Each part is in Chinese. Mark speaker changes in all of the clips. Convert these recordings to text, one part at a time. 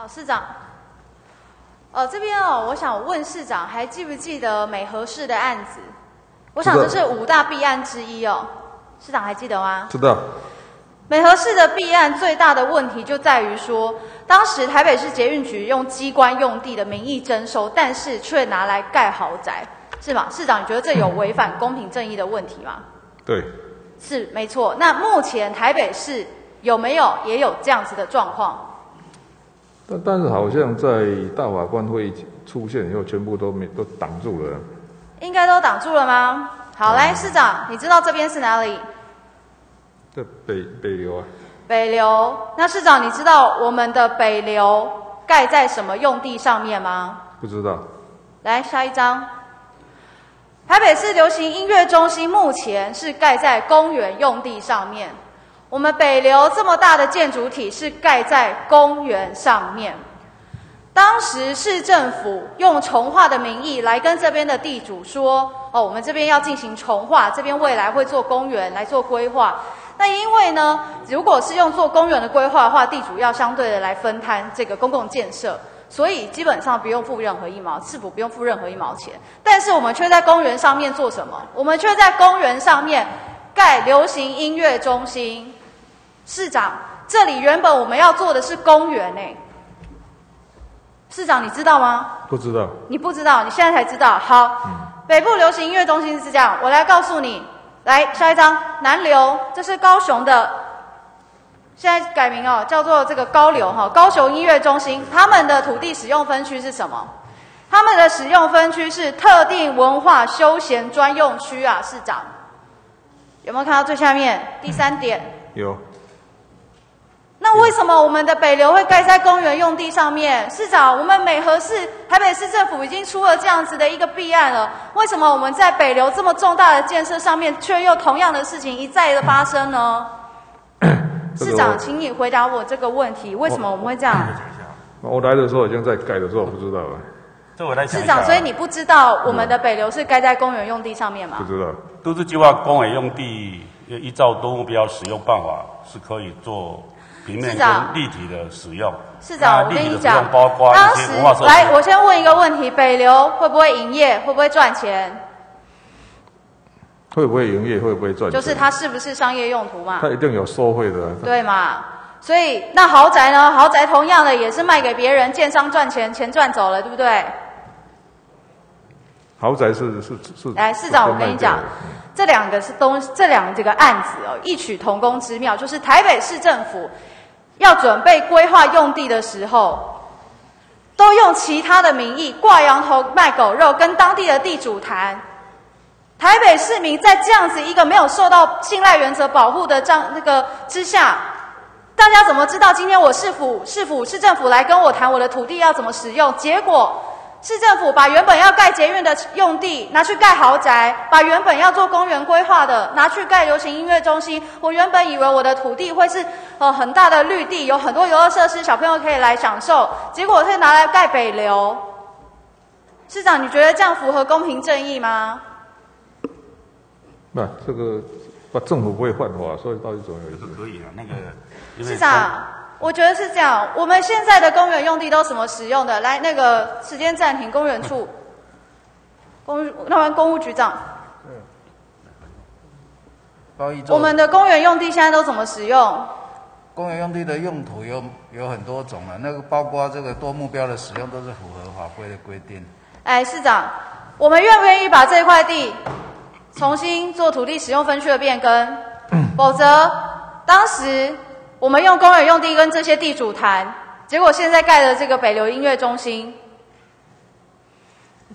Speaker 1: 好，市长。呃，这边哦，我想问市长，还记不记得美和市的案子？我想这是五大弊案之一哦，市长还记得吗？
Speaker 2: 知道。
Speaker 1: 美和市的弊案最大的问题就在于说，当时台北市捷运局用机关用地的名义征收，但是却拿来盖豪宅，是吗？市长，你觉得这有违反公平正义的问题吗？
Speaker 2: 对。
Speaker 1: 是没错。那目前台北市有没有也有这样子的状况？
Speaker 2: 但但是好像在大法官会议出现以后，全部都没都挡住了。
Speaker 1: 应该都挡住了吗？好，来市长，你知道这边是哪里？
Speaker 2: 在北北流啊。
Speaker 1: 北流，那市长你知道我们的北流盖在什么用地上面吗？
Speaker 2: 不知道。
Speaker 1: 来下一张。台北市流行音乐中心目前是盖在公园用地上面。我们北流这么大的建筑体是盖在公园上面。当时市政府用重划的名义来跟这边的地主说：“哦，我们这边要进行重划，这边未来会做公园来做规划。那因为呢，如果是用做公园的规划的话，地主要相对的来分摊这个公共建设，所以基本上不用付任何一毛，市府不用付任何一毛钱。但是我们却在公园上面做什么？我们却在公园上面盖流行音乐中心。”市长，这里原本我们要做的是公园呢。市长，你知道吗？
Speaker 2: 不知道。
Speaker 1: 你不知道，你现在才知道。好，北部流行音乐中心是这样，我来告诉你。来，下一张，南流，这是高雄的，现在改名哦，叫做这个高流哈，高雄音乐中心，他们的土地使用分区是什么？他们的使用分区是特定文化休闲专用区啊，市长。有没有看到最下面第三点？
Speaker 2: 有。
Speaker 1: 那为什么我们的北流会盖在公园用地上面？市长，我们美和市、台北市政府已经出了这样子的一个弊案了，为什么我们在北流这么重大的建设上面，却又同样的事情一再的发生呢？市长，请你回答我这个问题：为什么我们会这样？
Speaker 2: 我来的时候已经在盖的时候，不知道了。
Speaker 3: 这我来
Speaker 1: 市长，所以你不知道我们的北流是盖在公园用地上面吗？
Speaker 2: 不知道。
Speaker 3: 都市计划公园用地依照多目标使用办法是可以做。市长，立体的使用。
Speaker 1: 市长，我跟你讲，当时来，我先问一个问题：北流会不会营业？会不会赚钱？
Speaker 2: 会不会营业？会不会赚钱？
Speaker 1: 就是它是不是商业用途嘛？
Speaker 2: 它一定有收费的。
Speaker 1: 对嘛？所以那豪宅呢？豪宅同样的也是卖给别人，建商赚钱，钱赚走了，对不对？
Speaker 2: 豪宅是是是。
Speaker 1: 来，市长，我跟你讲，这两个是东，这两个这个案子哦，异曲同工之妙，就是台北市政府。要准备规划用地的时候，都用其他的名义挂羊头卖狗肉，跟当地的地主谈。台北市民在这样子一个没有受到信赖原则保护的这样那个之下，大家怎么知道今天我市府市府市政府来跟我谈我的土地要怎么使用？结果。市政府把原本要盖捷运的用地拿去盖豪宅，把原本要做公园规划的拿去盖流行音乐中心。我原本以为我的土地会是呃很大的绿地，有很多游乐设施，小朋友可以来享受。结果是拿来盖北流。市长，你觉得这样符合公平正义吗？
Speaker 2: 那这个，把政府不会换的话，所以到底怎么回事？
Speaker 3: 可以啊，那个
Speaker 1: 市长。我觉得是这样。我们现在的公园用地都什么使用的？来，那个时间暂停，公园处，公那边公务局长。
Speaker 4: 嗯。
Speaker 1: 我们的公园用地现在都怎么使用？
Speaker 4: 公园用地的用途有有很多种啊，那个包括这个多目标的使用都是符合法规的规定。
Speaker 1: 哎，市长，我们愿不愿意把这块地重新做土地使用分区的变更？否则，当时。我们用公园用地跟这些地主谈，结果现在盖的这个北流音乐中心，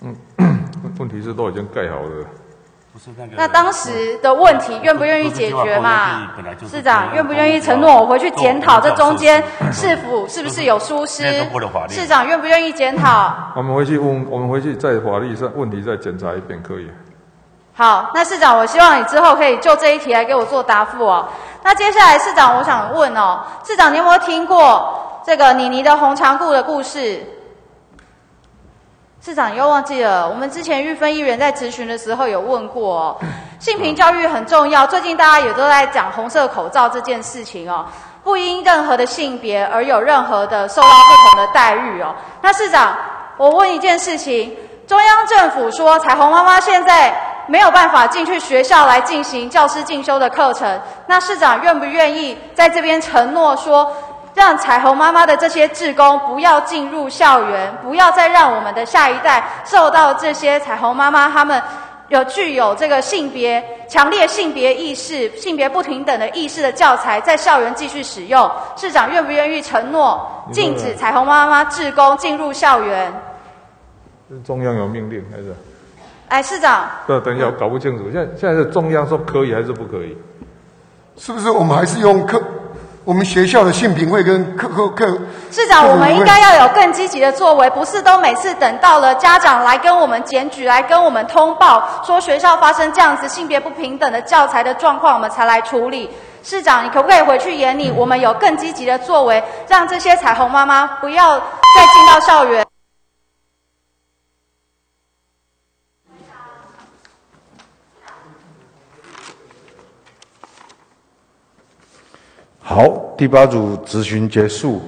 Speaker 2: 嗯，问题是都已经盖好了，
Speaker 3: 不是那个。
Speaker 1: 那当时的问题愿不愿意解决嘛？市长愿不愿意承诺我回去检讨这中间是否是不是有疏失？市长愿不愿意检讨？
Speaker 2: 我们回去问，我们回去在法律上问题再检查一遍，可以。
Speaker 1: 好，那市长，我希望你之后可以就这一题来给我做答复哦。那接下来，市长，我想问哦，市长，你有没有听过这个妮妮的红长裤的故事？市长，你又忘记了？我们之前玉芬议员在咨询的时候有问过哦，性平教育很重要。最近大家也都在讲红色口罩这件事情哦。不因任何的性别而有任何的受到不同的待遇哦。那市长，我问一件事情：中央政府说彩虹妈妈现在没有办法进去学校来进行教师进修的课程，那市长愿不愿意在这边承诺说，让彩虹妈妈的这些志工不要进入校园，不要再让我们的下一代受到这些彩虹妈妈他们？有具有这个性别强烈性别意识、性别不平等的意识的教材，在校园继续使用。市长愿不愿意承诺禁止彩虹妈妈志工进入校园？
Speaker 2: 中央有命令还是？
Speaker 1: 哎，市长。
Speaker 2: 对，等一下，我搞不清楚。现在现在是中央说可以还是不可以？
Speaker 5: 是不是我们还是用课？我们学校的性评会跟课课课，
Speaker 1: 市长，我们应该要有更积极的作为，不是都每次等到了家长来跟我们检举，来跟我们通报，说学校发生这样子性别不平等的教材的状况，我们才来处理。市长，你可不可以回去眼里，我们有更积极的作为，让这些彩虹妈妈不要再进到校园？
Speaker 6: 好，第八组质询结束。